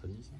什一下？